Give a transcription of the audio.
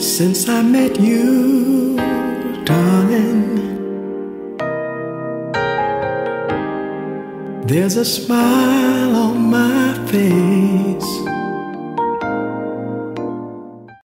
since I met you, darling. There's a smile on my face.